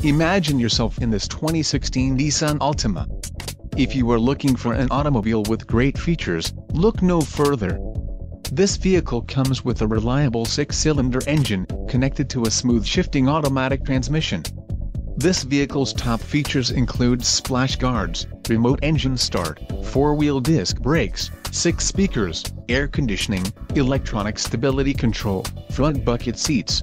Imagine yourself in this 2016 Nissan Altima. If you are looking for an automobile with great features, look no further. This vehicle comes with a reliable six-cylinder engine, connected to a smooth shifting automatic transmission. This vehicle's top features include splash guards, remote engine start, four-wheel disc brakes, six speakers, air conditioning, electronic stability control, front bucket seats,